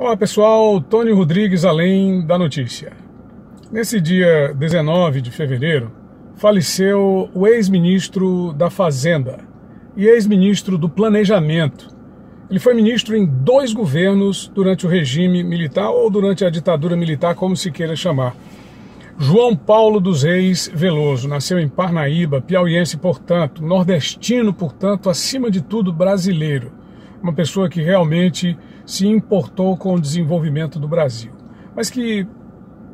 Olá pessoal, Tony Rodrigues além da notícia. Nesse dia 19 de fevereiro, faleceu o ex-ministro da Fazenda e ex-ministro do Planejamento. Ele foi ministro em dois governos durante o regime militar ou durante a ditadura militar, como se queira chamar. João Paulo dos Reis Veloso nasceu em Parnaíba, piauiense, portanto, nordestino, portanto, acima de tudo brasileiro. Uma pessoa que realmente se importou com o desenvolvimento do Brasil, mas que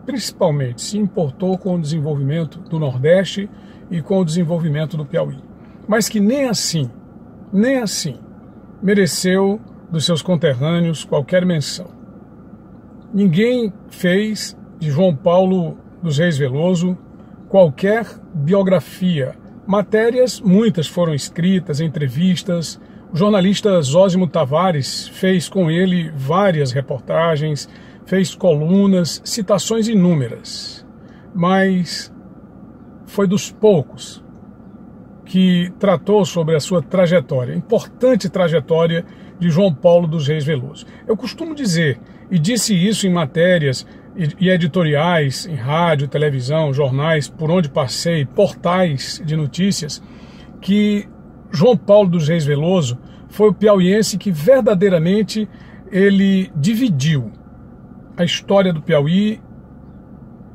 principalmente se importou com o desenvolvimento do Nordeste e com o desenvolvimento do Piauí, mas que nem assim, nem assim mereceu dos seus conterrâneos qualquer menção. Ninguém fez de João Paulo dos Reis Veloso qualquer biografia. Matérias, muitas foram escritas, entrevistas, o jornalista Zósimo Tavares fez com ele várias reportagens, fez colunas, citações inúmeras, mas foi dos poucos que tratou sobre a sua trajetória, importante trajetória de João Paulo dos Reis Veloso. Eu costumo dizer, e disse isso em matérias e editoriais, em rádio, televisão, jornais, por onde passei, portais de notícias, que João Paulo dos Reis Veloso foi o piauiense que verdadeiramente ele dividiu a história do Piauí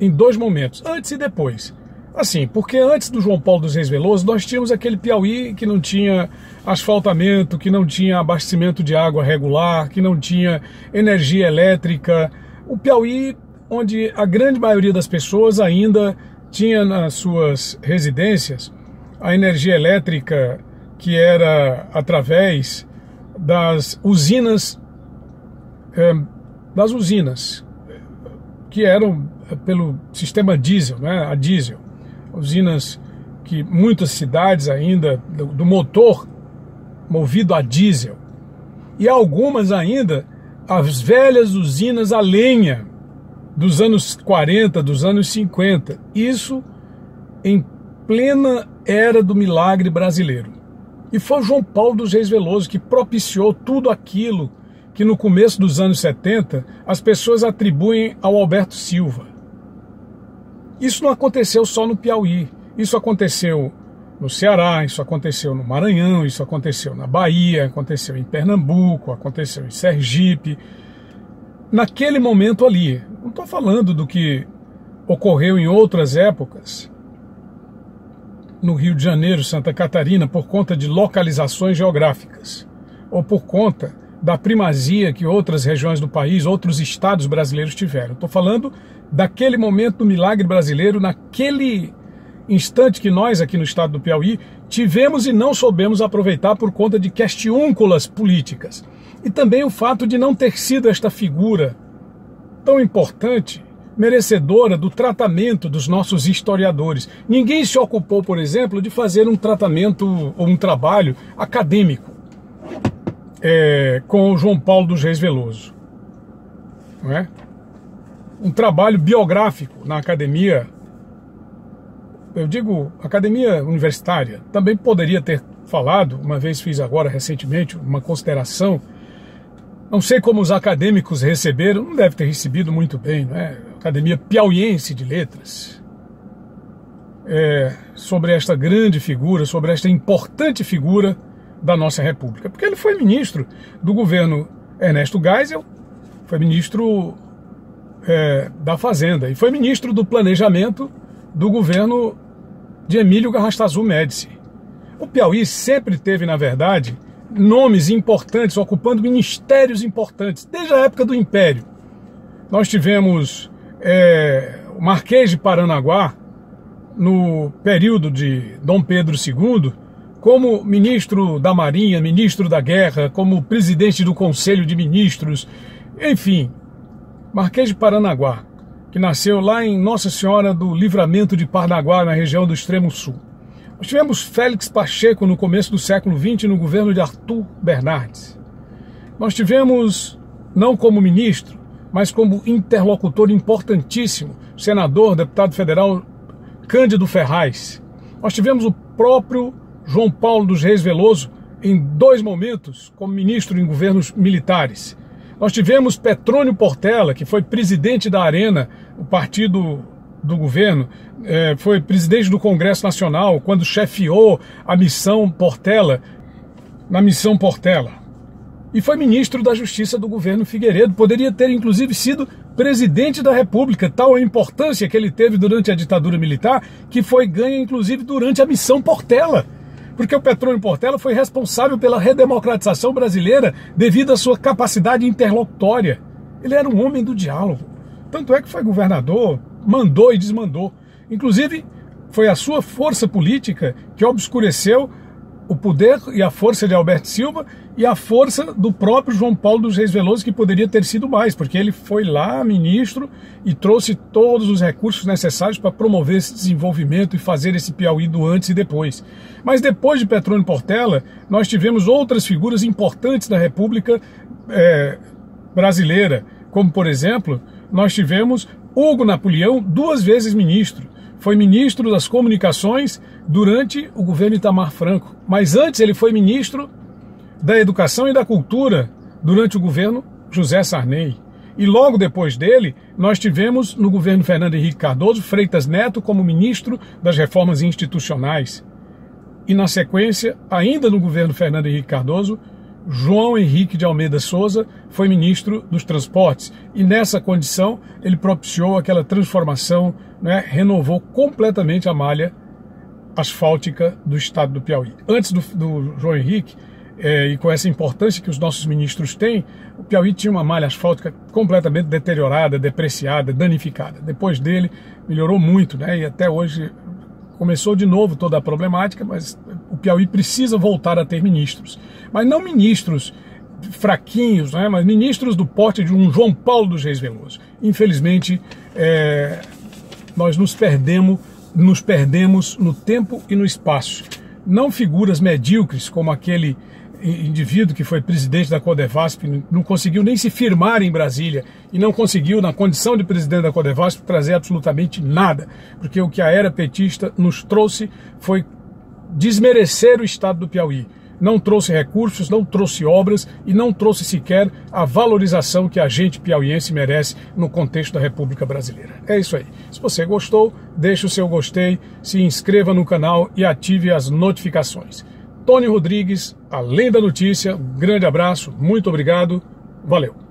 em dois momentos, antes e depois. Assim, porque antes do João Paulo dos Reis Veloso, nós tínhamos aquele Piauí que não tinha asfaltamento, que não tinha abastecimento de água regular, que não tinha energia elétrica. O Piauí, onde a grande maioria das pessoas ainda tinha nas suas residências a energia elétrica que era através das usinas, é, das usinas, que eram pelo sistema diesel, né, a diesel. Usinas que muitas cidades ainda, do, do motor movido a diesel. E algumas ainda, as velhas usinas a lenha, dos anos 40, dos anos 50. Isso em plena era do milagre brasileiro. E foi João Paulo dos Reis Veloso que propiciou tudo aquilo que no começo dos anos 70 as pessoas atribuem ao Alberto Silva. Isso não aconteceu só no Piauí, isso aconteceu no Ceará, isso aconteceu no Maranhão, isso aconteceu na Bahia, aconteceu em Pernambuco, aconteceu em Sergipe. Naquele momento ali, não estou falando do que ocorreu em outras épocas, no Rio de Janeiro, Santa Catarina, por conta de localizações geográficas, ou por conta da primazia que outras regiões do país, outros estados brasileiros tiveram. Estou falando daquele momento do milagre brasileiro, naquele instante que nós aqui no estado do Piauí tivemos e não soubemos aproveitar por conta de questiúnculas políticas. E também o fato de não ter sido esta figura tão importante merecedora do tratamento dos nossos historiadores. Ninguém se ocupou, por exemplo, de fazer um tratamento ou um trabalho acadêmico é, com o João Paulo dos Reis Veloso. Não é? Um trabalho biográfico na academia, eu digo academia universitária, também poderia ter falado, uma vez fiz agora recentemente uma consideração não sei como os acadêmicos receberam, não deve ter recebido muito bem, não é? Academia Piauiense de Letras, é, sobre esta grande figura, sobre esta importante figura da nossa República. Porque ele foi ministro do governo Ernesto Geisel, foi ministro é, da Fazenda e foi ministro do Planejamento do governo de Emílio Garrastazu Médici. O Piauí sempre teve, na verdade, nomes importantes, ocupando ministérios importantes, desde a época do Império. Nós tivemos é, o Marquês de Paranaguá, no período de Dom Pedro II, como ministro da Marinha, ministro da Guerra, como presidente do Conselho de Ministros, enfim, Marquês de Paranaguá, que nasceu lá em Nossa Senhora do Livramento de Paranaguá, na região do extremo sul. Nós tivemos Félix Pacheco no começo do século XX no governo de Arthur Bernardes. Nós tivemos, não como ministro, mas como interlocutor importantíssimo, senador, deputado federal Cândido Ferraz. Nós tivemos o próprio João Paulo dos Reis Veloso em dois momentos como ministro em governos militares. Nós tivemos Petrônio Portela, que foi presidente da Arena, o partido do governo, é, foi presidente do Congresso Nacional, quando chefiou a missão Portela, na missão Portela. E foi ministro da Justiça do governo Figueiredo. Poderia ter, inclusive, sido presidente da República, tal a importância que ele teve durante a ditadura militar, que foi ganha, inclusive, durante a missão Portela porque o Petrônio Portela foi responsável pela redemocratização brasileira devido à sua capacidade interlocutória. Ele era um homem do diálogo. Tanto é que foi governador, mandou e desmandou. Inclusive, foi a sua força política que obscureceu o poder e a força de Alberto Silva e a força do próprio João Paulo dos Reis Veloso, que poderia ter sido mais, porque ele foi lá ministro e trouxe todos os recursos necessários para promover esse desenvolvimento e fazer esse Piauí do antes e depois. Mas depois de Petrônio Portela, nós tivemos outras figuras importantes da República é, Brasileira, como por exemplo, nós tivemos Hugo Napoleão, duas vezes ministro foi ministro das comunicações durante o governo Itamar Franco. Mas antes ele foi ministro da Educação e da Cultura durante o governo José Sarney. E logo depois dele, nós tivemos no governo Fernando Henrique Cardoso Freitas Neto como ministro das Reformas Institucionais. E na sequência, ainda no governo Fernando Henrique Cardoso, João Henrique de Almeida Souza foi ministro dos Transportes e nessa condição ele propiciou aquela transformação, né, renovou completamente a malha asfáltica do estado do Piauí. Antes do, do João Henrique, é, e com essa importância que os nossos ministros têm, o Piauí tinha uma malha asfáltica completamente deteriorada, depreciada, danificada. Depois dele, melhorou muito, né? E até hoje começou de novo toda a problemática, mas o Piauí precisa voltar a ter ministros. Mas não ministros fraquinhos, né? mas ministros do porte de um João Paulo dos Reis Veloso. Infelizmente, é, nós nos perdemos, nos perdemos no tempo e no espaço. Não figuras medíocres como aquele indivíduo que foi presidente da Codevasp não conseguiu nem se firmar em Brasília e não conseguiu, na condição de presidente da Codevasp, trazer absolutamente nada, porque o que a era petista nos trouxe foi desmerecer o estado do Piauí. Não trouxe recursos, não trouxe obras e não trouxe sequer a valorização que a gente piauiense merece no contexto da República Brasileira. É isso aí. Se você gostou, deixe o seu gostei, se inscreva no canal e ative as notificações. Tony Rodrigues, Além da Notícia. Um grande abraço, muito obrigado, valeu.